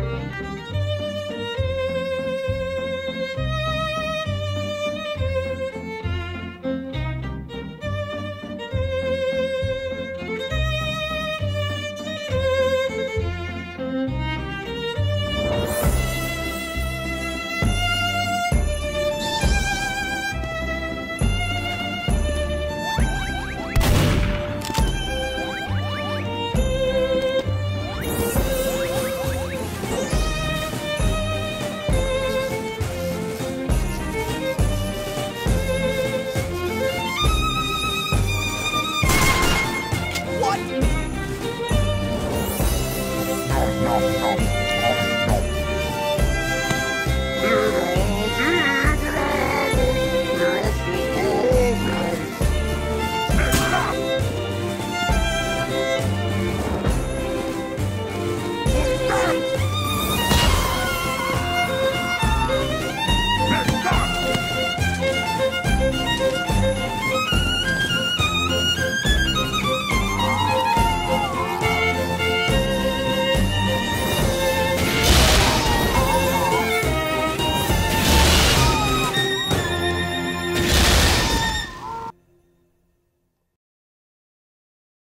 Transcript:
Música luôn